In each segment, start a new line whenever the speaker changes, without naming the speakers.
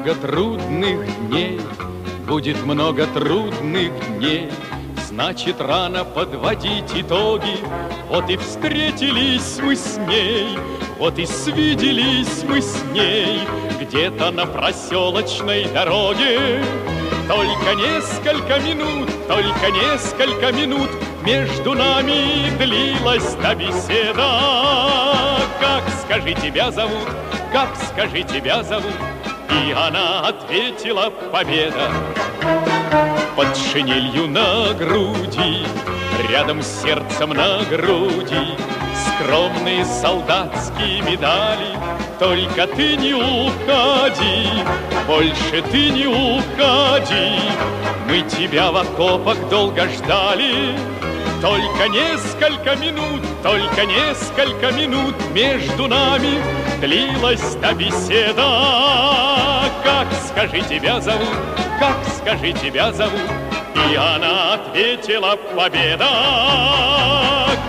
много трудных дней, будет много трудных дней. Значит, рано подводить итоги. Вот и встретились мы с ней, вот и свиделись мы с ней где-то на проселочной дороге. Только несколько минут, только несколько минут между нами длилась та беседа. Как, скажи, тебя зовут, как, скажи, тебя зовут? И она ответила победа под шинелью на груди, рядом с сердцем на груди, скромные солдатские медали. Только ты не уходи, больше ты не уходи, мы тебя в окопах долго ждали. Только несколько минут, только несколько минут между нами длилась та беседа. Как, скажи, тебя зовут, как, скажи, тебя зовут? И она ответила, победа.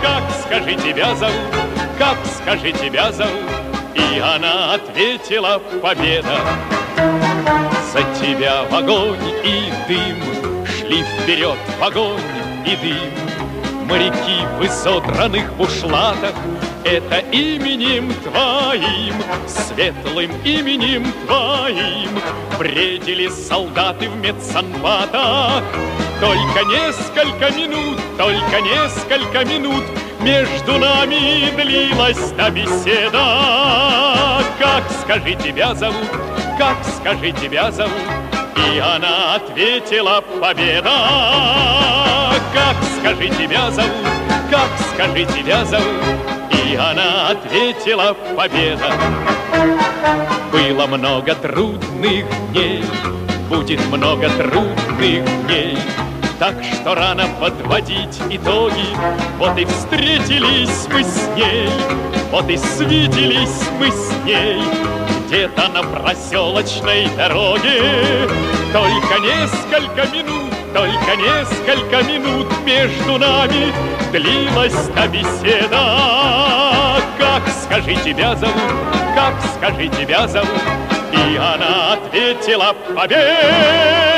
Как, скажи, тебя зовут, как, скажи, тебя зовут? И она ответила, победа. За тебя в огонь и дым Шли вперед в огонь и дым Моряки в изодранных бушлатах Это именем твоим, светлым именем твоим Бредили солдаты в медсанбатах Только несколько минут, только несколько минут Между нами длилась та беседа Как, скажи, тебя зовут, как, скажи, тебя зовут? И она ответила, победа. Как, скажи, тебя зовут, как, скажи, тебя зовут? И она ответила, победа. Было много трудных дней, будет много трудных дней. Так что рано подводить итоги, вот и встретились мы с ней, вот и свиделись мы с ней где-то на проселочной дороге. Только несколько минут, только несколько минут между нами длилась та беседа. Как, скажи, тебя зовут, как, скажи, тебя зовут? И она ответила, победа.